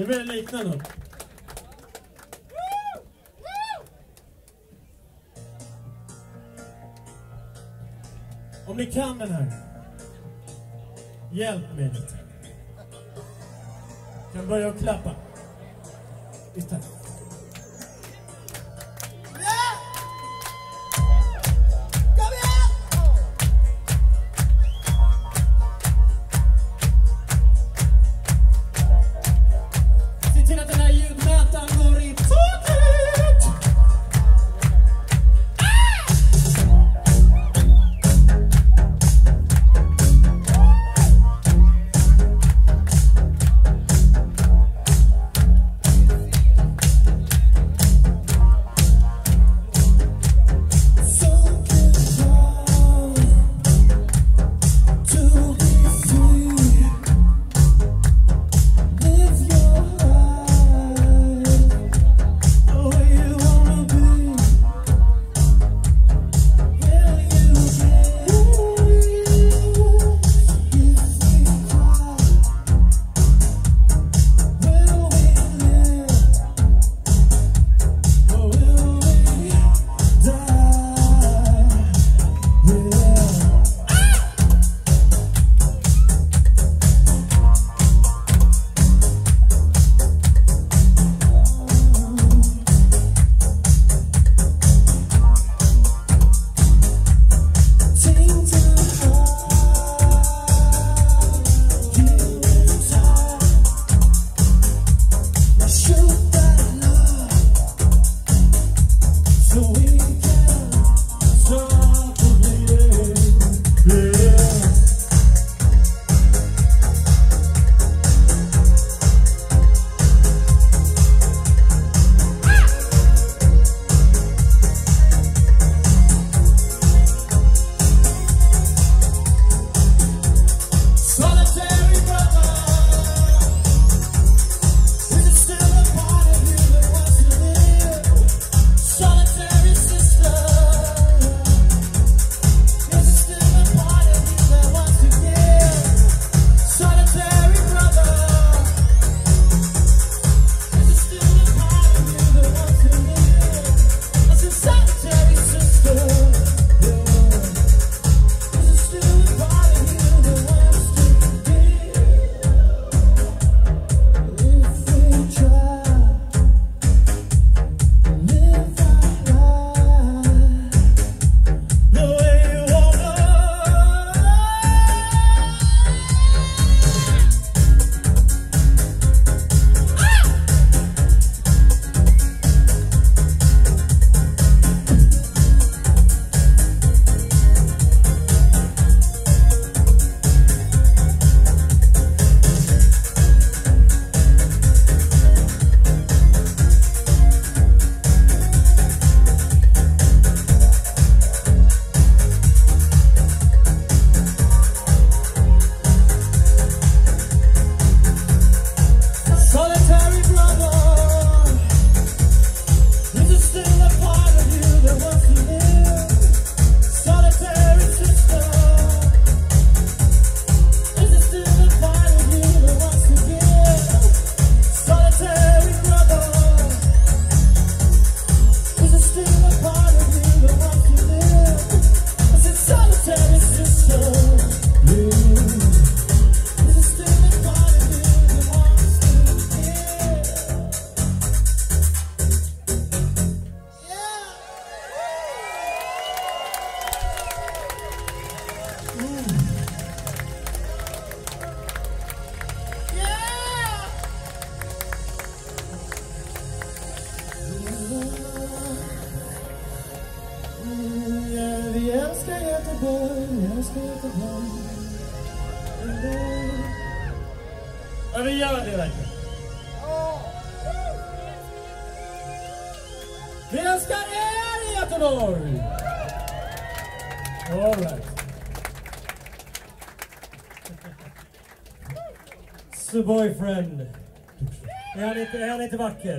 Nu börjar det likna något. Om ni kan den här, hjälp mig lite. Kan börja och klappa. Visst. älskar Göteborg, jag älskar Göteborg. Ja, vi gör det verkligen. Vi älskar er i Göteborg! All right. So boyfriend. Är han inte, är han inte vacker?